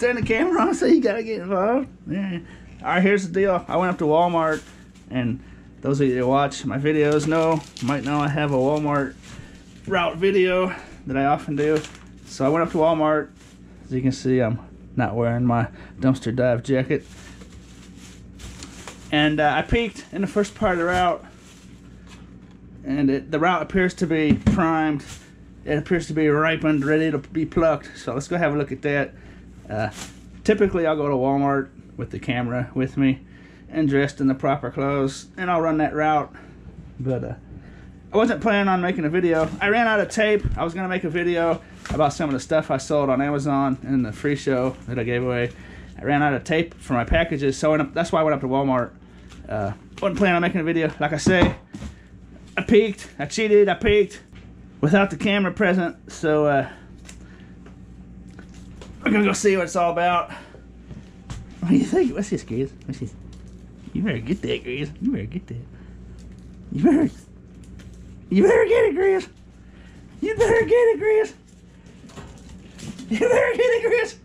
turn the camera on, so you gotta get involved. Yeah. All right, here's the deal. I went up to Walmart, and those of you that watch my videos know, might know I have a Walmart route video that I often do. So I went up to Walmart. As you can see, I'm not wearing my dumpster dive jacket. And uh, I peeked in the first part of the route, and it, the route appears to be primed. It appears to be ripened, ready to be plucked. So let's go have a look at that. Uh, typically, I'll go to Walmart with the camera with me and dressed in the proper clothes, and I'll run that route. But uh, I wasn't planning on making a video. I ran out of tape. I was gonna make a video about some of the stuff I sold on Amazon in the free show that I gave away. I ran out of tape for my packages, so that's why I went up to Walmart. Uh, wasn't planning on making a video. Like I say, I peeked, I cheated, I peeked without the camera present. So uh, we're gonna go see what it's all about. What do you think? What's this, Grizz? What's this? You better get that, Grizz. You better get that. You better. You better get it, Grizz. You better get it, Grizz. You better get it, Grizz.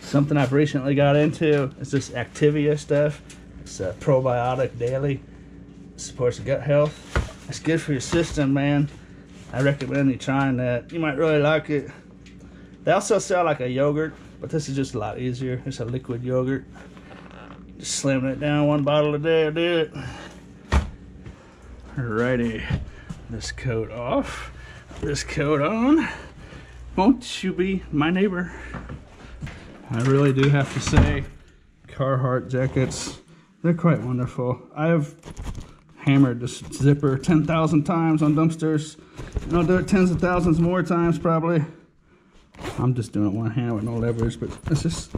Something I've recently got into is this Activia stuff. It's a probiotic daily. It supports gut health. It's good for your system, man. I recommend you trying that. You might really like it. They also sell like a yogurt, but this is just a lot easier. It's a liquid yogurt. Just slamming it down one bottle a day will do it. Alrighty, this coat off, this coat on. Won't you be my neighbor? I really do have to say, Carhartt jackets, they're quite wonderful. I have hammered this zipper 10,000 times on dumpsters. And I'll do it tens of thousands more times probably. I'm just doing it one hand with no leverage, but it's just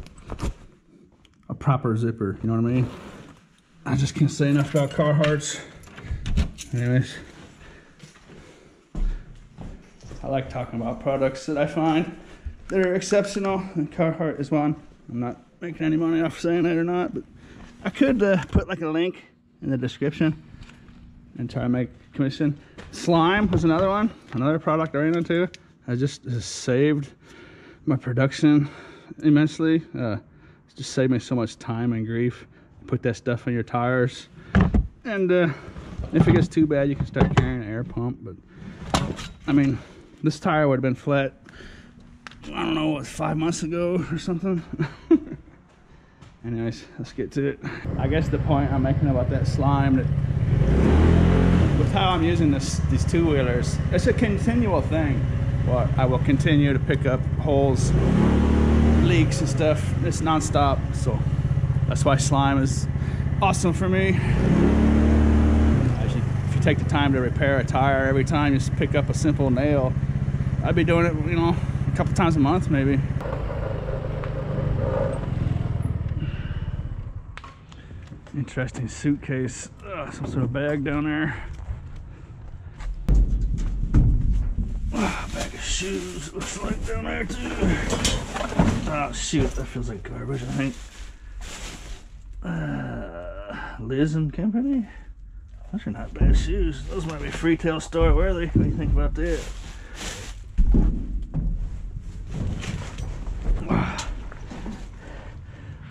a proper zipper, you know what I mean? I just can't say enough about Carhartts. Anyways, I like talking about products that I find that are exceptional, and Carhartt is one. I'm not making any money off saying that or not, but I could uh, put like a link in the description and try to make commission. Slime was another one, another product I ran into. I just, just saved my production immensely. Uh, just saved me so much time and grief. Put that stuff on your tires, and uh, if it gets too bad, you can start carrying an air pump. But I mean, this tire would have been flat. I don't know what five months ago or something. Anyways, let's get to it. I guess the point I'm making about that slime that with how I'm using this these two wheelers, it's a continual thing. I will continue to pick up holes, leaks and stuff. It's non-stop, so that's why slime is awesome for me. If you take the time to repair a tire every time you just pick up a simple nail. I'd be doing it you know a couple times a month maybe. Interesting suitcase. Uh, some sort of bag down there shoes looks like down there too oh shoot that feels like garbage I think uh, Liz and Company those are not bad shoes. Those might be Freetail store worthy. What do you think about that?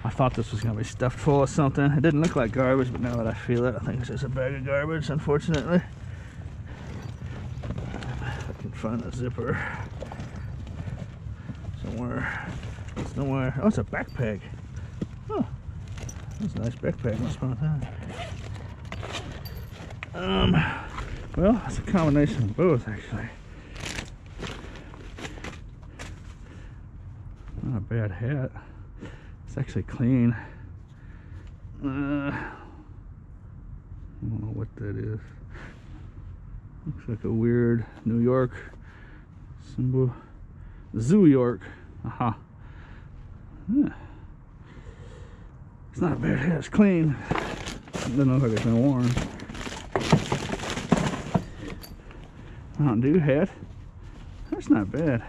I thought this was going to be stuffed full of something. It didn't look like garbage, but now that I feel it, I think it's just a bag of garbage, unfortunately. Find a zipper somewhere. Somewhere. Oh, it's a backpack. Oh, that's a nice backpack. Upon a time. Um, well, it's a combination of both, actually. Not a bad hat. It's actually clean. Uh, I don't know what that is. Looks like a weird New York symbol. Zoo York. Aha. Uh -huh. It's not a bad. It's clean. It doesn't look like it's been worn. Mountain Dew hat. That's not bad.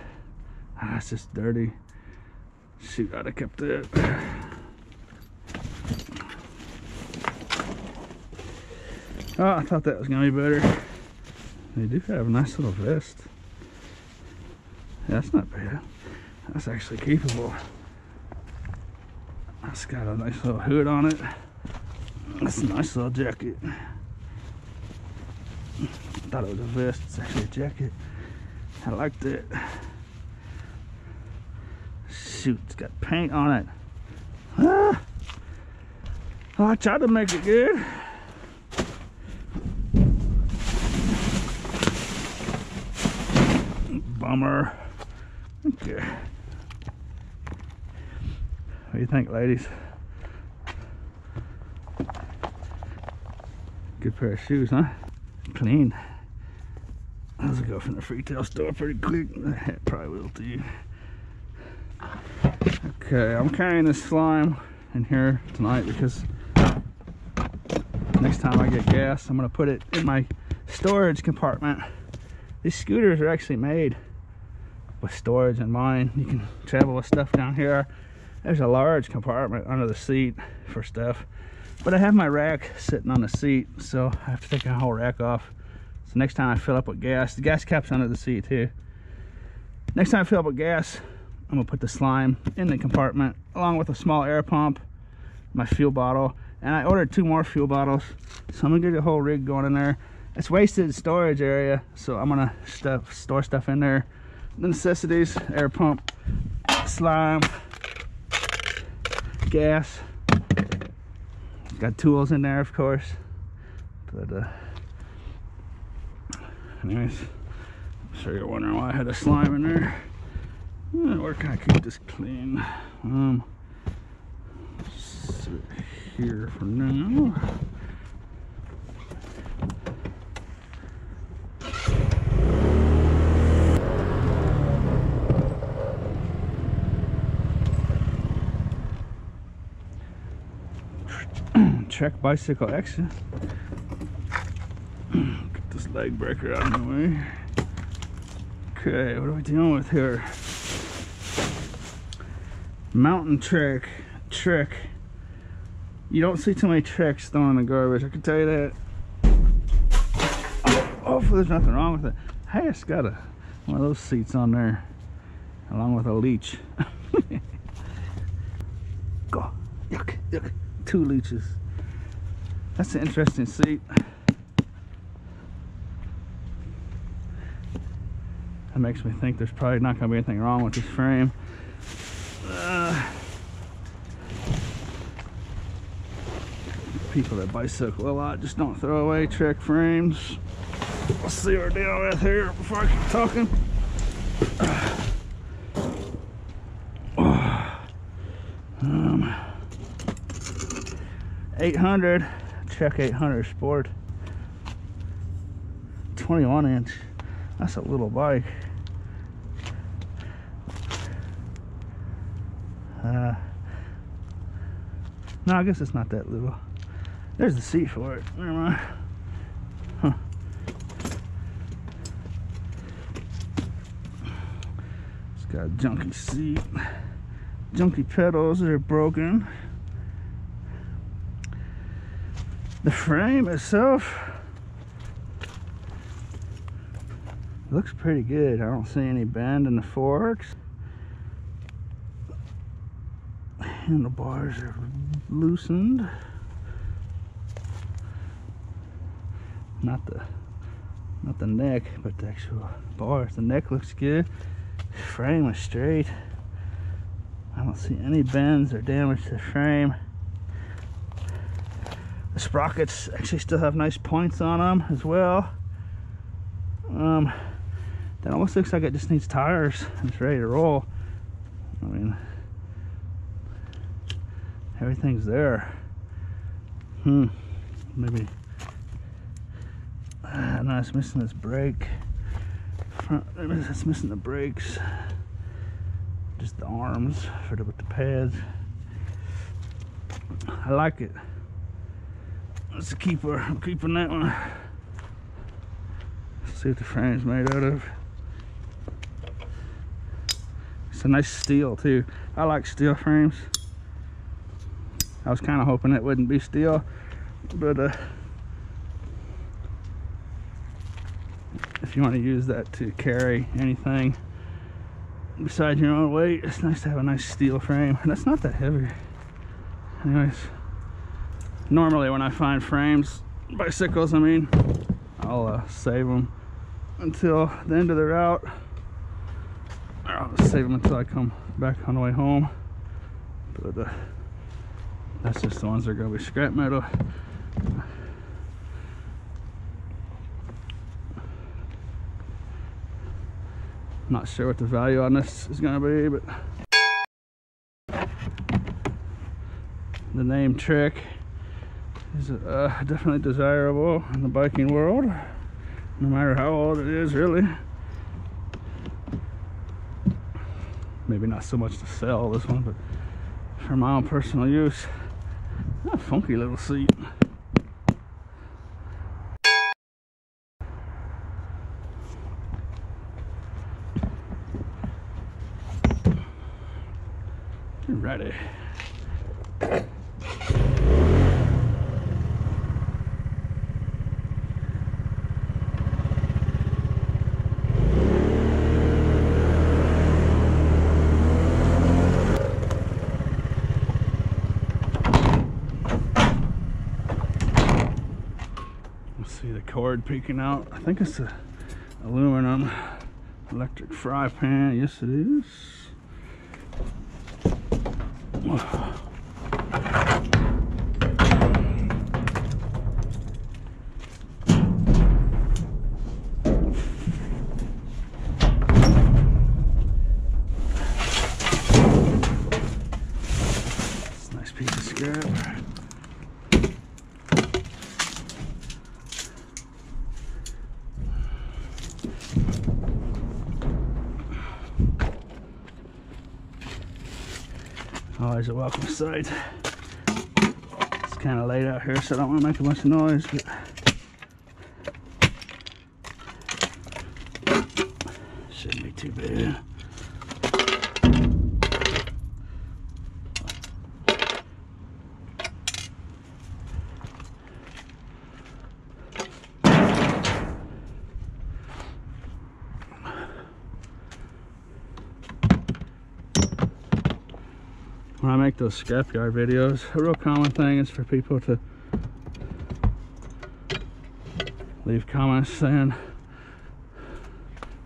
Ah, it's just dirty. Shoot, I'd have kept that. Oh, I thought that was gonna be better. They do have a nice little vest. That's not bad. That's actually capable. That's got a nice little hood on it. That's a nice little jacket. Thought it was a vest, it's actually a jacket. I liked it. Shoot, it's got paint on it. Ah. Oh, I tried to make it good. Okay. What do you think, ladies? Good pair of shoes, huh? Clean. Those will go from the retail store pretty quick. That probably will too. Okay, I'm carrying this slime in here tonight because next time I get gas, I'm gonna put it in my storage compartment. These scooters are actually made with storage in mind. You can travel with stuff down here. There's a large compartment under the seat for stuff. But I have my rack sitting on the seat, so I have to take a whole rack off. So next time I fill up with gas, the gas cap's under the seat too. Next time I fill up with gas, I'm gonna put the slime in the compartment along with a small air pump, my fuel bottle, and I ordered two more fuel bottles. So I'm gonna get a whole rig going in there. It's wasted storage area, so I'm gonna stuff, store stuff in there. The necessities, air pump, slime, gas. Got tools in there, of course. But, uh, anyways, I'm sure you're wondering why I had a slime in there. Uh, where can I keep this clean? Um, here for now. Trek bicycle exit. Get this leg breaker out of the way. Okay, what are we dealing with here? Mountain Trek. Trek. You don't see too many Treks thrown in the garbage, I can tell you that. Hopefully there's nothing wrong with it. Hey, it's got a one of those seats on there, along with a leech. Go. Yuck, yuck. Two leeches. That's an interesting seat. That makes me think there's probably not going to be anything wrong with this frame. Uh, people that bicycle a lot just don't throw away Trek frames. Let's see we're dealing with here before I keep talking. Um, 800 Trek 800 Sport. 21 inch. That's a little bike. Uh, no I guess it's not that little. There's the seat for it. Never mind. Huh. it's got a junky seat. Junky pedals that are broken the frame itself looks pretty good. I don't see any bend in the forks. Handlebars are loosened. Not the not the neck, but the actual bars. The neck looks good. Frame is straight. I don't see any bends or damage to the frame. Sprockets actually still have nice points on them as well. Um, that almost looks like it just needs tires it's ready to roll. I mean, everything's there. Hmm, maybe. Uh, no, it's missing this brake. Front, it's missing the brakes. Just the arms for the, the pads. I like it. That's a keeper. I'm keeping that one. Let's see what the frame's made out of. It's a nice steel too. I like steel frames. I was kind of hoping it wouldn't be steel, but uh, if you want to use that to carry anything, besides your own weight, it's nice to have a nice steel frame. That's not that heavy. Anyways, normally when I find frames, bicycles, I mean, I'll uh, save them until the end of the route. Or I'll save them until I come back on the way home. But uh, that's just the ones that are gonna be scrap metal. Not sure what the value on this is gonna be, but the name Trek is uh, definitely desirable in the biking world, no matter how old it is, really. Maybe not so much to sell this one, but for my own personal use. A funky little seat. Ready. Cord peeking out. I think it's a aluminum electric fry pan. Yes, it is. Always a welcome sight. It's kind of late out here, so I don't want to make a bunch of noise, but shouldn't be too bad. when I make those scrapyard videos, a real common thing is for people to leave comments saying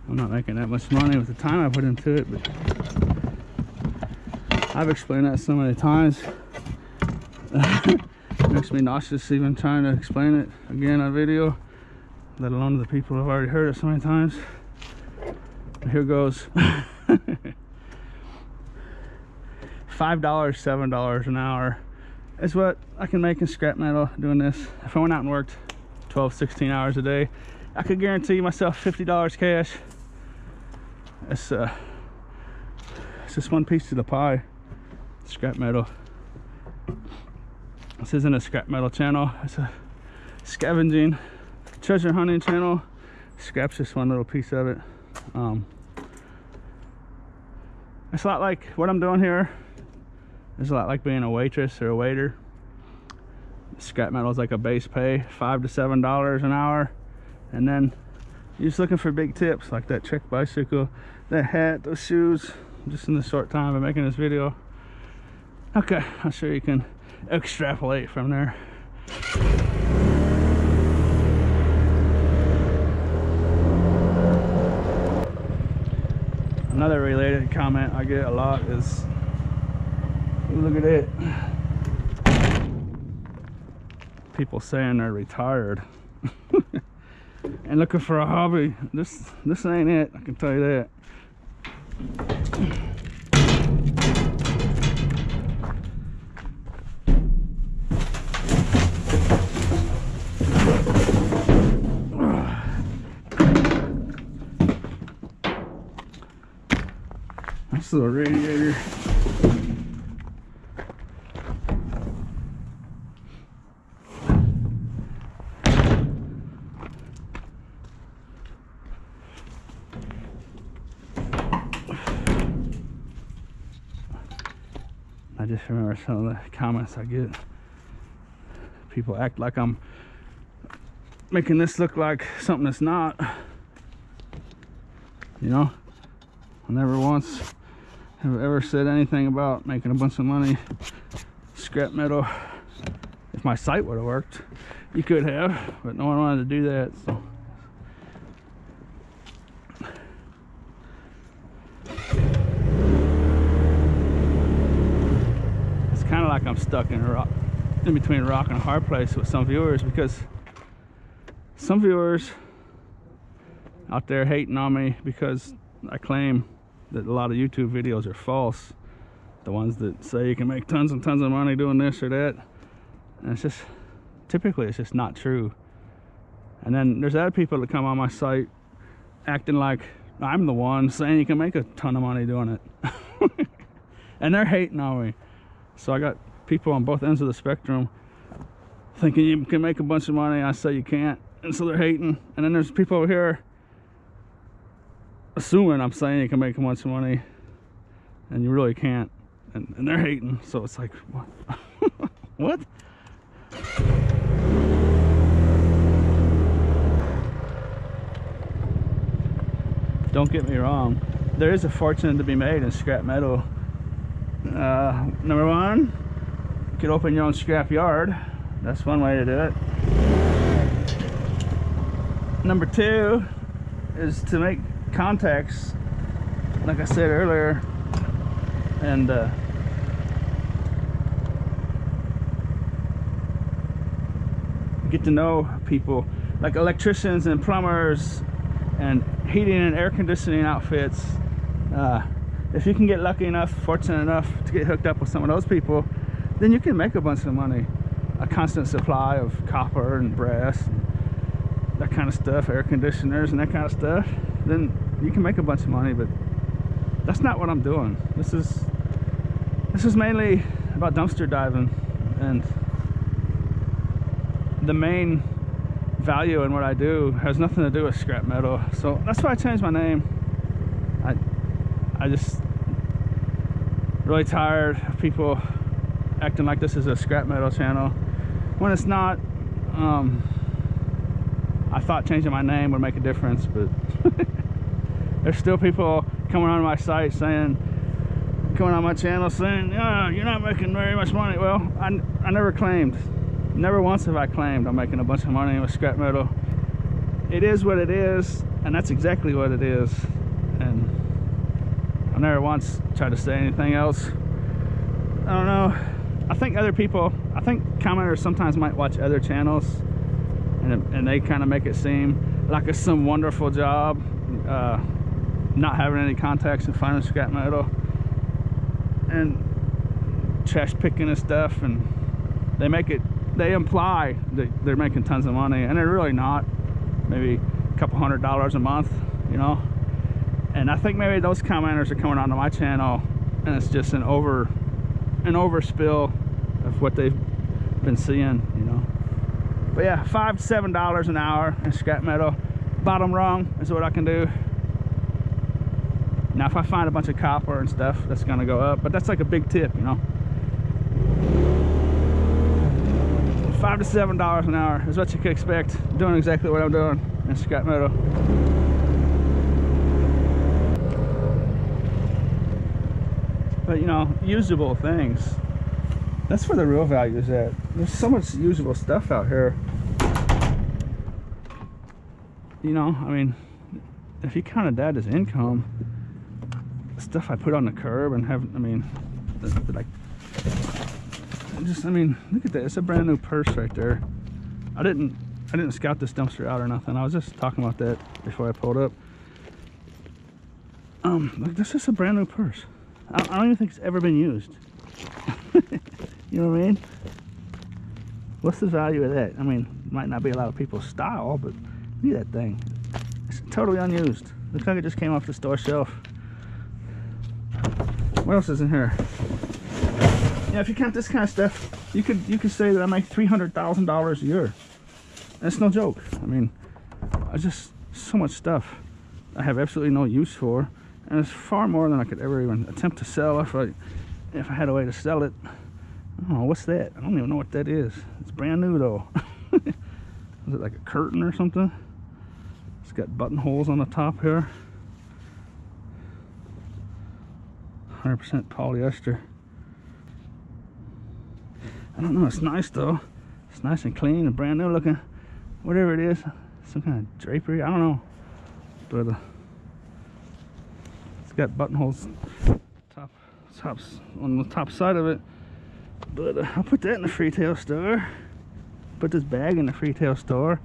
I'm not making that much money with the time I put into it, but I've explained that so many times. makes me nauseous even trying to explain it again on video, let alone the people who've already heard it so many times. Here goes. five dollars seven dollars an hour is what i can make in scrap metal doing this. If i went out and worked 12 16 hours a day i could guarantee myself 50 dollars cash. It's uh it's just one piece of the pie scrap metal. This isn't a scrap metal channel it's a scavenging treasure hunting channel. Scrap's just one little piece of it. Um it's a lot like what i'm doing here it's a lot like being a waitress or a waiter. Scrap metal is like a base pay, five to seven dollars an hour. And then you're just looking for big tips like that Trek bicycle, that hat, those shoes, just in the short time of making this video. Okay, I'm sure you can extrapolate from there. Another related comment I get a lot is Look at it. People saying they're retired and looking for a hobby. This this ain't it. I can tell you that. That's the radiator. I remember some of the comments I get. People act like I'm making this look like something that's not. You know? I never once have ever said anything about making a bunch of money scrap metal. If my site would have worked, you could have, but no one wanted to do that. So. Kind of like I'm stuck in a rock, in between a rock and a hard place with some viewers because some viewers out there hating on me because I claim that a lot of YouTube videos are false. The ones that say you can make tons and tons of money doing this or that. And it's just, typically it's just not true. And then there's other people that come on my site acting like I'm the one saying you can make a ton of money doing it. and they're hating on me. So I got people on both ends of the spectrum thinking you can make a bunch of money. I say you can't. And so they're hating. And then there's people over here assuming I'm saying you can make a bunch of money and you really can't. And, and they're hating. So it's like, what? what? Don't get me wrong. There is a fortune to be made in scrap metal. Uh, number one, you could open your own scrap yard. That's one way to do it. Number two is to make contacts, like I said earlier, and uh, get to know people like electricians and plumbers and heating and air conditioning outfits. Uh, if you can get lucky enough, fortunate enough to get hooked up with some of those people, then you can make a bunch of money. A constant supply of copper and brass, and that kind of stuff, air conditioners and that kind of stuff, then you can make a bunch of money, but that's not what I'm doing. This is this is mainly about dumpster diving and the main value in what I do has nothing to do with scrap metal. So that's why I changed my name. I I just really tired of people acting like this is a scrap metal channel when it's not. Um, I thought changing my name would make a difference, but there's still people coming on my site saying, coming on my channel saying, you're not making very much money. Well, I, I never claimed, never once have I claimed I'm making a bunch of money with scrap metal. It is what it is, and that's exactly what it is. And I never once tried to say anything else. I don't know. I think other people, I think commenters sometimes might watch other channels and, and they kind of make it seem like it's some wonderful job. Uh, not having any contacts and finding scrap metal and trash picking and stuff and they make it they imply that they're making tons of money and they're really not maybe a couple hundred dollars a month you know and I think maybe those commenters are coming onto my channel and it's just an over an overspill of what they've been seeing you know but yeah five to seven dollars an hour in scrap metal bottom rung is what I can do now, if I find a bunch of copper and stuff, that's gonna go up, but that's like a big tip, you know? Five to seven dollars an hour is what you can expect doing exactly what I'm doing in scrap metal. You know, usable things, that's where the real value is at. There's so much usable stuff out here. You know, I mean, if you counted that as income, stuff I put on the curb and have, I mean, like, just, I mean, look at that. It's a brand new purse right there. I didn't, I didn't scout this dumpster out or nothing. I was just talking about that before I pulled up. Um, like this is a brand new purse. I, don't even think it's ever been used. you know what I mean? What's the value of that? I mean, might not be a lot of people's style, but look at that thing. It's totally unused. Looks like it just came off the store shelf. What else is in here? Yeah, if you count this kind of stuff, you could you could say that I make three hundred thousand dollars a year. That's no joke. I mean, I just so much stuff I have absolutely no use for, and it's far more than I could ever even attempt to sell if I if I had a way to sell it. I don't know what's that. I don't even know what that is. It's brand new though. is it like a curtain or something? It's got buttonholes on the top here. 100% polyester. I don't know, it's nice though. It's nice and clean and brand new looking. Whatever it is, some kind of drapery, I don't know. But uh, got buttonholes top tops on the top side of it. But uh, I'll put that in the Freetail store. Put this bag in the Freetail store.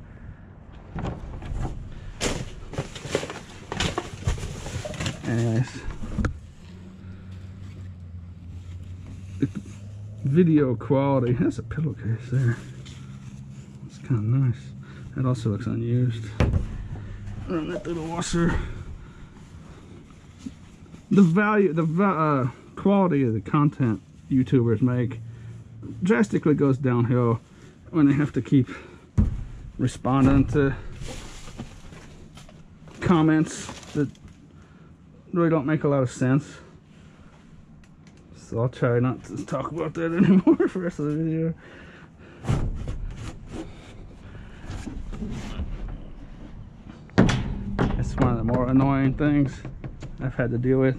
Anyways. Video quality. That's a pillowcase there. It's kind of nice. That also looks unused. Run that through the washer. The value, the uh, quality of the content YouTubers make drastically goes downhill when they have to keep responding to comments that really don't make a lot of sense. So I'll try not to talk about that anymore for the rest of the video. It's one of the more annoying things I've had to deal with.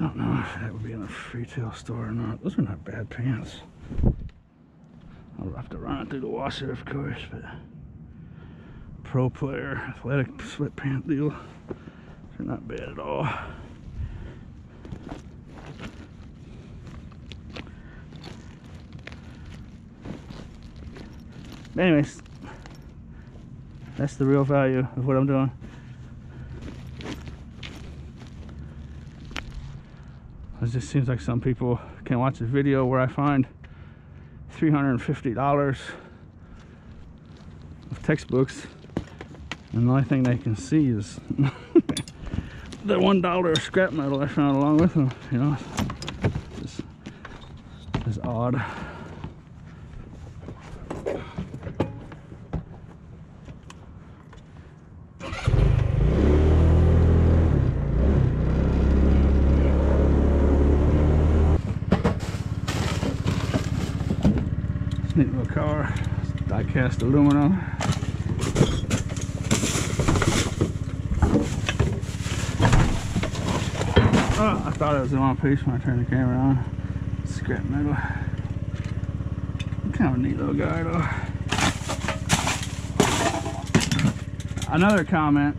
I don't know if that would be in a retail store or not. Those are not bad pants. Through the washer, of course, but pro player athletic sweatpant deal. They're not bad at all. anyways, that's the real value of what I'm doing. It just seems like some people can watch a video where I find $350 of textbooks and the only thing they can see is the one dollar scrap metal I found along with them, you know. It's, it's odd. neat little car. die cast aluminum. Oh, I thought it was in one piece when I turned the camera on. Scrap metal. Kind of a neat little guy though. Another comment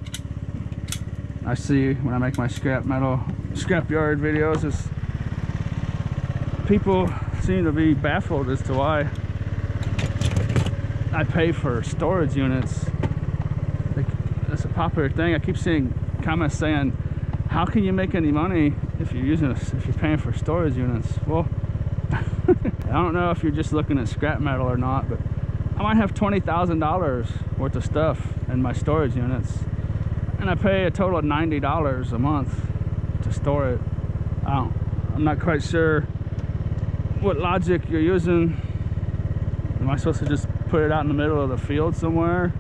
I see when I make my scrap metal scrapyard videos is people seem to be baffled as to why I pay for storage units. Like, that's a popular thing. I keep seeing comments saying, "How can you make any money if you're using this, if you're paying for storage units?" Well, I don't know if you're just looking at scrap metal or not, but I might have twenty thousand dollars worth of stuff in my storage units, and I pay a total of ninety dollars a month to store it. I don't, I'm not quite sure what logic you're using. Am I supposed to just put it out in the middle of the field somewhere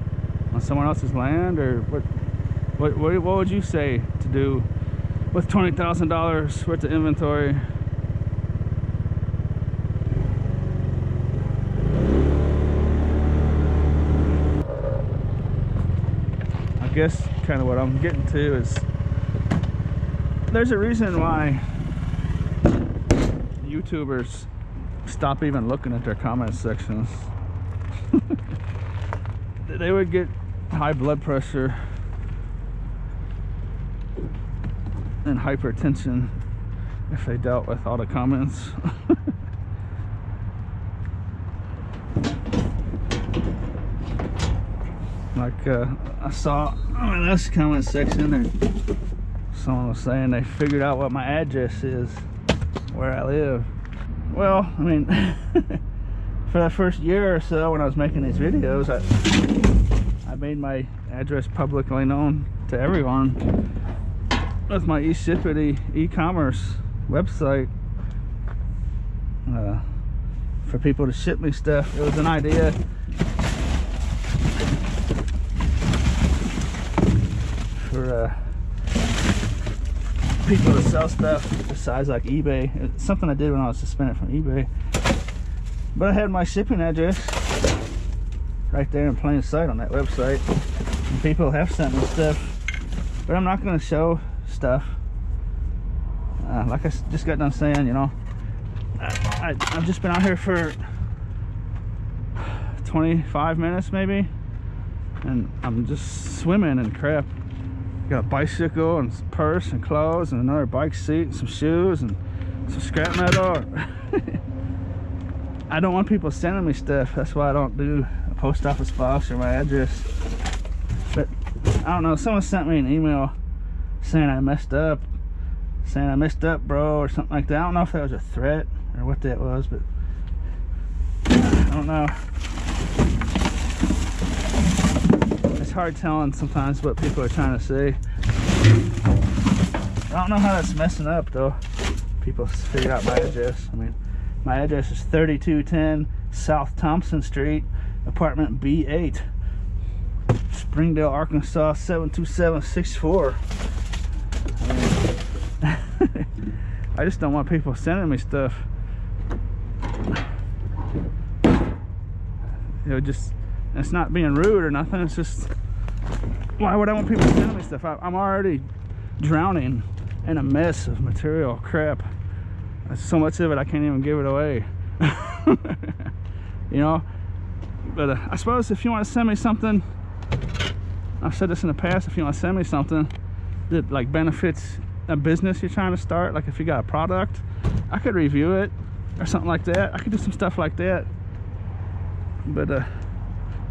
on someone else's land or what what what, what would you say to do with $20,000 worth of inventory? I guess kind of what I'm getting to is there's a reason why YouTubers stop even looking at their comment sections they would get high blood pressure and hypertension if they dealt with all the comments. like uh, I saw in last comment section and someone was saying they figured out what my address is where I live. Well, I mean for the first year or so when I was making these videos, I, I made my address publicly known to everyone with my eShippity e-commerce website uh, for people to ship me stuff. It was an idea for uh, people to sell stuff besides like eBay. It's something I did when I was suspended from eBay. But I had my shipping address right there in plain sight on that website. And people have sent me stuff. But I'm not going to show stuff. Uh, like I just got done saying, you know, I, I, I've just been out here for 25 minutes maybe. And I'm just swimming in crap. Got a bicycle and purse and clothes and another bike seat and some shoes and some scrap metal. I don't want people sending me stuff. That's why I don't do a post office box or my address. But I don't know. Someone sent me an email saying I messed up, saying I messed up, bro, or something like that. I don't know if that was a threat or what that was, but I don't know. It's hard telling sometimes what people are trying to say. I don't know how that's messing up though. People figured out my address. I mean. My address is 3210 South Thompson Street, apartment B8, Springdale, Arkansas 72764. I, just don't want people sending me stuff. Know, just, it's not being rude or nothing. It's just, why would I want people sending me stuff? I, I'm already drowning in a mess of material crap so much of it I can't even give it away. You know? But uh, I suppose if you want to send me something I've said this in the past if you want to send me something that like benefits a business you're trying to start like if you got a product I could review it or something like that. I could do some stuff like that. But uh,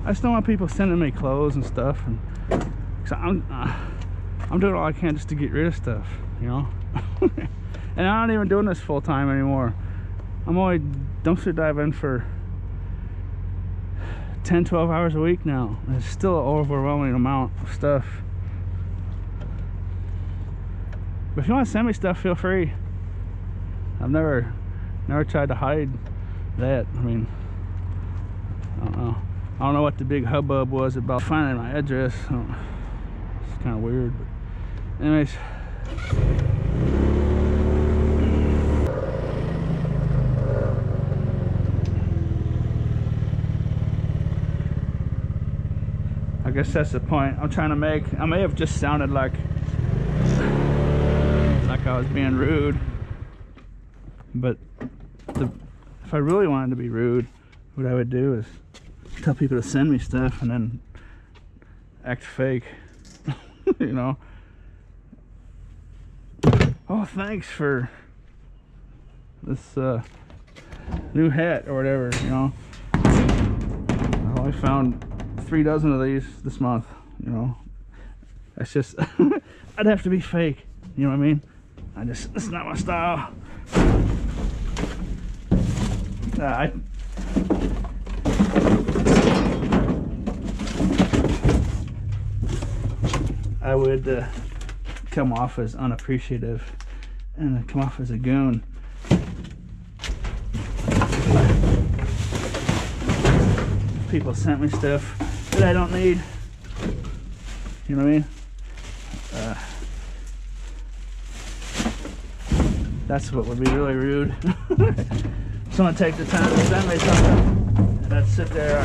I just don't want people sending me clothes and stuff and I'm uh, I'm doing all I can just to get rid of stuff you know and I'm not even doing this full time anymore. I'm only dumpster diving for 10 12 hours a week now. It's still an overwhelming amount of stuff. But if you want to send me stuff feel free. I've never never tried to hide that. I mean I don't know. I don't know what the big hubbub was about finding my address. It's kind of weird but anyways guess that's the point I'm trying to make. I may have just sounded like like I was being rude, but the, if I really wanted to be rude, what I would do is tell people to send me stuff and then act fake, you know. Oh, thanks for this uh, new hat or whatever, you know. I found three dozen of these this month, you know. That's just, I'd have to be fake, you know what I mean? I just, it's not my style. Uh, I, I would uh, come off as unappreciative and come off as a goon. People sent me stuff that I don't need. You know what I mean? Uh, that's what would be really rude. Someone take the time to send me something and I'd sit there.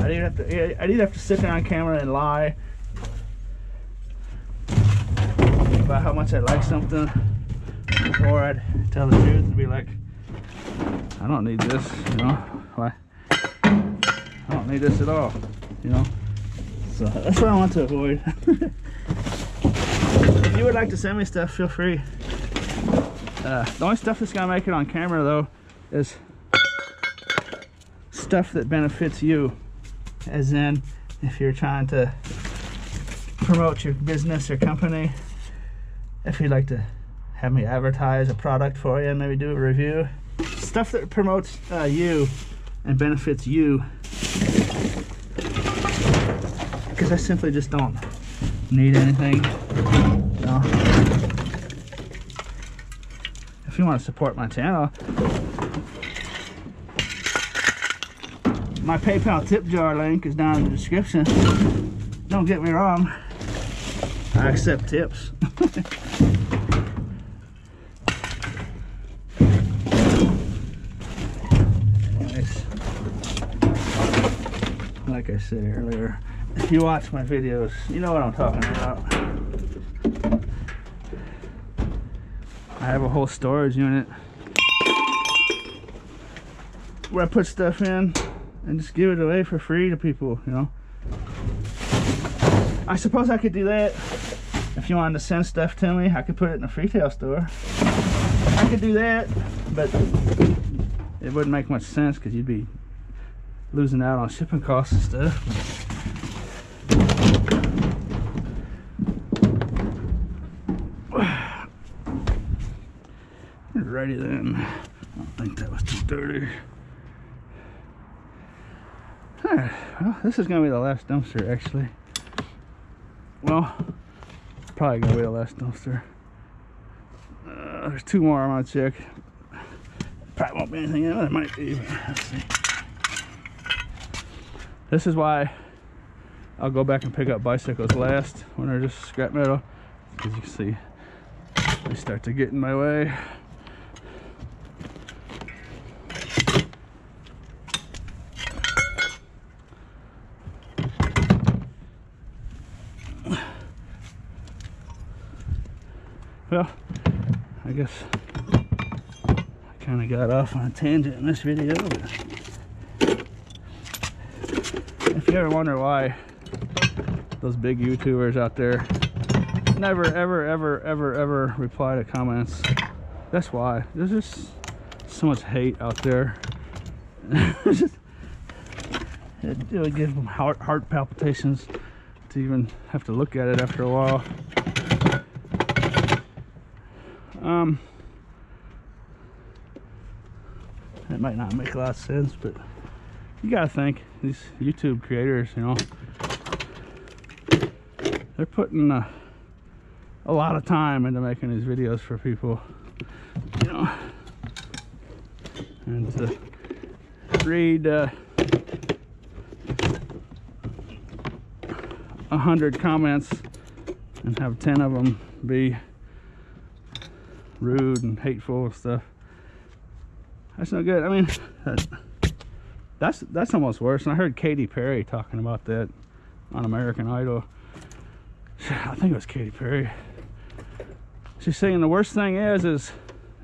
I'd either have to, I'd either have to sit there on camera and lie about how much I like something, or I'd tell the truth and be like, I don't need this, you know? Why? I don't need this at all, you know. So that's what I want to avoid. if you would like to send me stuff, feel free. Uh, the only stuff that's gonna make it on camera though is stuff that benefits you. As in, if you're trying to promote your business or company, if you'd like to have me advertise a product for you, and maybe do a review. Stuff that promotes uh, you and benefits you because I simply just don't need anything. If you want to support my channel, my PayPal tip jar link is down in the description. Don't get me wrong, I accept tips. Anyways, like I said earlier, if you watch my videos, you know what I'm talking about. I have a whole storage unit where I put stuff in and just give it away for free to people, you know. I suppose I could do that if you wanted to send stuff to me. I could put it in a retail store. I could do that, but it wouldn't make much sense because you'd be losing out on shipping costs and stuff. Alrighty then. I don't think that was too dirty. Alright, well, this is gonna be the last dumpster actually. Well, probably gonna be the last dumpster. Uh, there's two more I'm gonna check. Probably won't be anything in it. Might be, let's see. This is why I'll go back and pick up bicycles last when they're just scrap metal. As you can see, they start to get in my way. Well, I guess I kind of got off on a tangent in this video. But if you ever wonder why those big YouTubers out there never, ever, ever, ever, ever reply to comments, that's why. There's just so much hate out there. it, it would give them heart, heart palpitations to even have to look at it after a while. Um, that might not make a lot of sense, but you gotta think these YouTube creators, you know, they're putting a, a lot of time into making these videos for people, you know, and to read uh, a hundred comments and have 10 of them be rude and hateful and stuff. That's no good. I mean, that's that's almost worse. And I heard Katy Perry talking about that on American Idol. I think it was Katy Perry. She's saying the worst thing is, is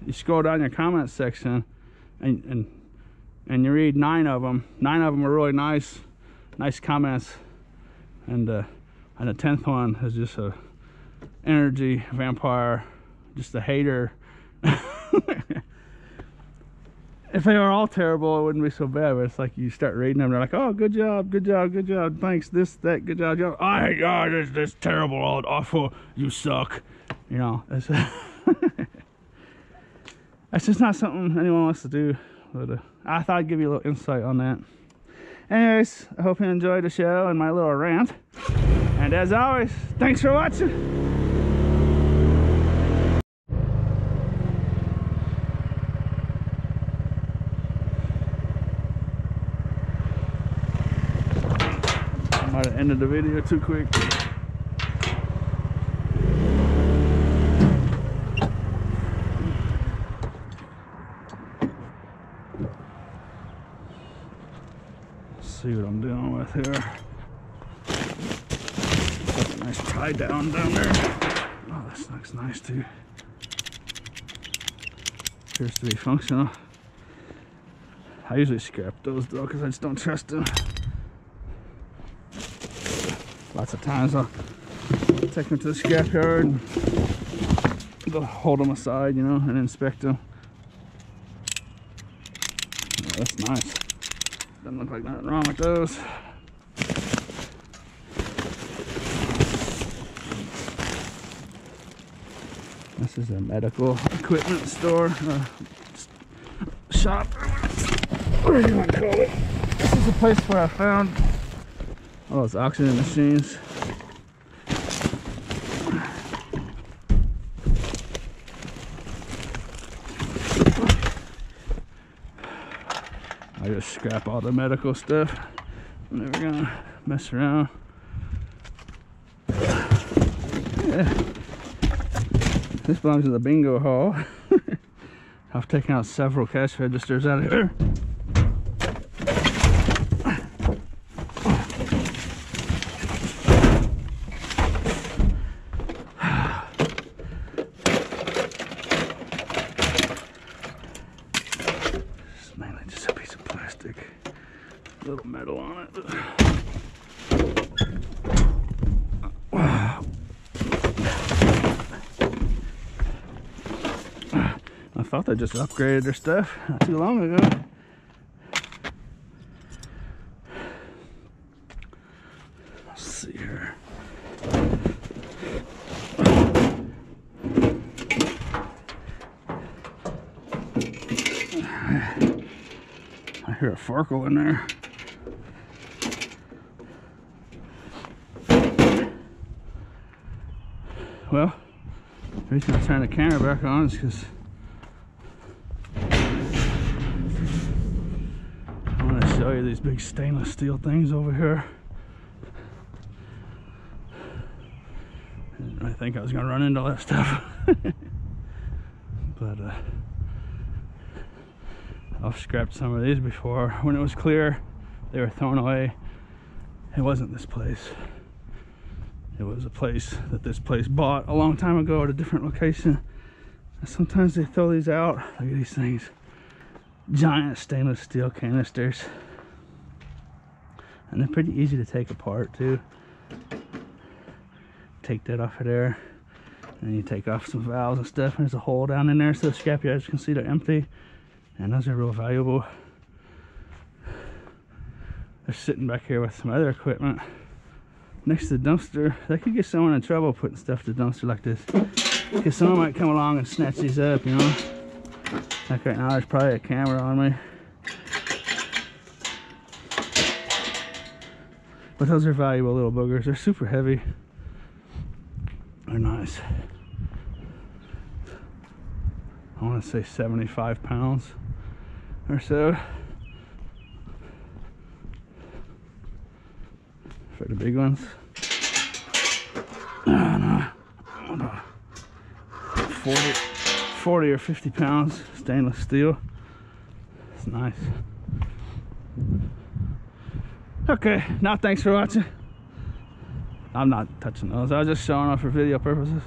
you scroll down your comment section and and and you read nine of them. Nine of them are really nice, nice comments, and uh, and the tenth one is just a energy vampire just a hater. if they were all terrible, it wouldn't be so bad. But it's like you start reading them, they're like, "Oh, good job, good job, good job, thanks, this, that, good job, job." I, God, this, this terrible, all awful. You suck. You know, it's just not something anyone wants to do. But uh, I thought I'd give you a little insight on that. Anyways, I hope you enjoyed the show and my little rant. And as always, thanks for watching. Might have ended the video too quick. see what I'm dealing with here. Nice tie down down there. Oh, this looks nice too. Appears to be functional. I usually scrap those though because I just don't trust them. Lots of times I'll take them to the scrapyard and go hold them aside, you know, and inspect them. That's nice. Doesn't look like nothing wrong with those. This is a medical equipment store, uh, shop, what do you want to call it? This is a place where I found all those oxygen machines. I just scrap all the medical stuff. I'm never gonna mess around. Yeah. This belongs to the bingo hall. I've taken out several cash registers out of here. It's mainly just a piece of plastic. Little metal on it. I thought they just upgraded their stuff not too long ago. Let's see here. I hear a Farkle in there. Well, the reason I turned the camera back on is because these big stainless steel things over here. And I think I was gonna run into all that stuff. but uh, I've scrapped some of these before. When it was clear, they were thrown away. It wasn't this place. It was a place that this place bought a long time ago at a different location. And sometimes they throw these out. Look at these things. Giant stainless steel canisters. And they're pretty easy to take apart too. Take that off of there. And you take off some valves and stuff. And there's a hole down in there so the scrapyards can see they're empty. And those are real valuable. They're sitting back here with some other equipment next to the dumpster. They could get someone in trouble putting stuff to the dumpster like this. Because someone might come along and snatch these up, you know. Like right now, there's probably a camera on me. But those are valuable little boogers. They're super heavy. They're nice. I want to say 75 pounds or so. For the big ones. Know. Uh, 40, 40 or 50 pounds stainless steel. It's nice. Okay, now thanks for watching. I'm not touching those. I was just showing off for video purposes.